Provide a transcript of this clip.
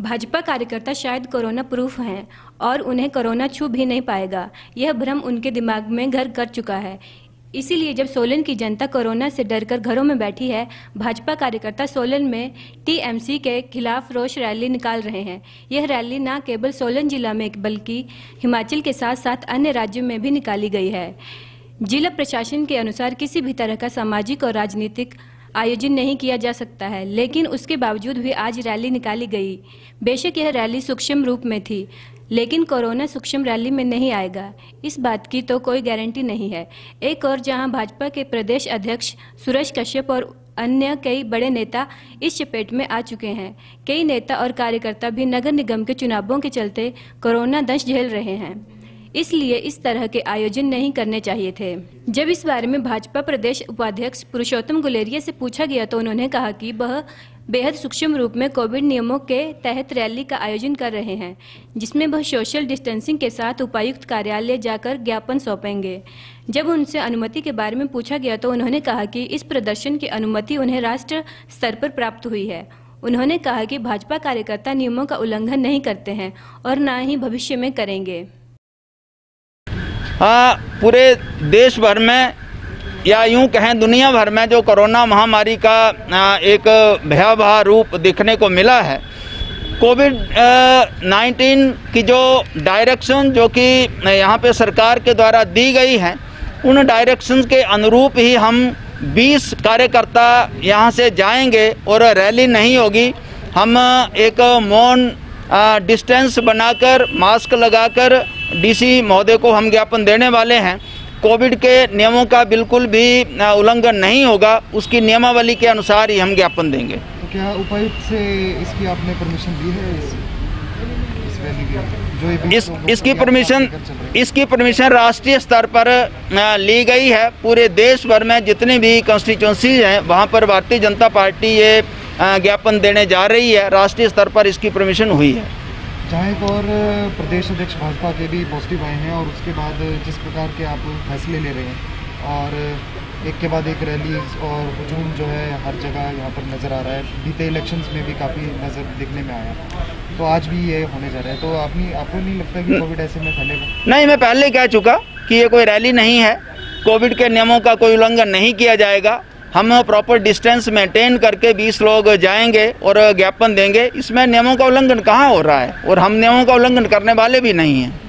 भाजपा कार्यकर्ता शायद corona proof हैं और उन्हें कोरोना छू भी नहीं पाएगा। यह भ्रम उनके दिमाग में घर कर चुका है। इसीलिए जब सोलन की जनता कोरोना से डरकर घरों में बैठी है, भाजपा कार्यकर्ता सोलन में टीएमसी के खिलाफ रोष रैली निकाल रहे हैं। यह रैली न केवल सोलन जिला में बल्कि हिमाचल के साथ साथ अन्य राज्यों में भी निकाली गई है। जिला प्रशासन के अनुसार किसी भी तरह का सामाजिक और राजनीतिक आयोजन नहीं किया जा सकता है। लेकिन उसके बावजूद भी आज रैली निकाली गई। बेशक यह रैली सूक्ष्म रूप में थी, लेकिन कोरोना सूक्ष्म रैली में नहीं आएगा। इस बात की तो कोई गारंटी नहीं है। एक और, जहाँ भाजपा के प्रदेश अध्यक्ष सुरेश कश्यप और अन्य कई बड़े नेता इस चपेट में आ चुके हैं। कई नेता और कार्यकर्ता भी नगर निगम के चुनावों के चलते कोरोना दंश झेल रहे हैं। इसलिए इस तरह के आयोजन नहीं करने चाहिए थे। जब इस बारे में भाजपा प्रदेश उपाध्यक्ष पुरुषोत्तम गुलेरिया से पूछा गया तो उन्होंने कहा कि वह बेहद सूक्ष्म रूप में कोविड नियमों के तहत रैली का आयोजन कर रहे हैं, जिसमें वह सोशल डिस्टेंसिंग के साथ उपायुक्त कार्यालय जाकर ज्ञापन सौंपेंगे। जब उनसे अनुमति के बारे में पूछा गया तो उन्होंने कहा कि इस प्रदर्शन की अनुमति उन्हें राष्ट्र स्तर पर प्राप्त हुई है। उन्होंने कहा कि भाजपा कार्यकर्ता नियमों का उल्लंघन नहीं करते हैं और न ही भविष्य में करेंगे। हाँ पूरे देश भर में या यूँ कहें दुनिया भर में जो कोरोना महामारी का एक भयावह रूप देखने को मिला है कोविड नाइन्टीन की जो डायरेक्शन जो कि यहाँ पे सरकार के द्वारा दी गई हैं, उन डायरेक्शन के अनुरूप ही हम 20 कार्यकर्ता यहाँ से जाएँगे और रैली नहीं होगी। हम एक मौन डिस्टेंस बनाकर मास्क लगाकर डीसी महोदय को हम ज्ञापन देने वाले हैं। कोविड के नियमों का बिल्कुल भी उल्लंघन नहीं होगा। उसकी नियमावली के अनुसार ही हम ज्ञापन देंगे। तो क्या उपायुक्त से इसकी आपने परमिशन दी है इस, इस इस इसकी परमिशन इसकी परमिशन राष्ट्रीय स्तर पर ली गई है। पूरे देश भर में जितनी भी कंस्टिट्यूंसी हैं वहाँ पर भारतीय जनता पार्टी ये ज्ञापन देने जा रही है। राष्ट्रीय स्तर पर इसकी परमिशन हुई है। जहाँ एक और प्रदेश अध्यक्ष भाजपा के भी पॉजिटिव आए हैं और उसके बाद जिस प्रकार के आप फैसले ले रहे हैं और एक के बाद एक रैली और हजूम जो है हर जगह यहाँ पर नज़र आ रहा है। बीते इलेक्शंस में भी काफ़ी नज़र दिखने में आया। तो आज भी ये होने जा रहा है। तो आपने, आपको नहीं लगता कि कोविड ऐसे में फैलेगा नहीं, मैं पहले कह चुका कि ये कोई रैली नहीं है। कोविड के नियमों का कोई उल्लंघन नहीं किया जाएगा। हम प्रॉपर डिस्टेंस मेंटेन करके 20 लोग जाएँगे और ज्ञापन देंगे। इसमें नियमों का उल्लंघन कहाँ हो रहा है? और हम नियमों का उल्लंघन करने वाले भी नहीं हैं।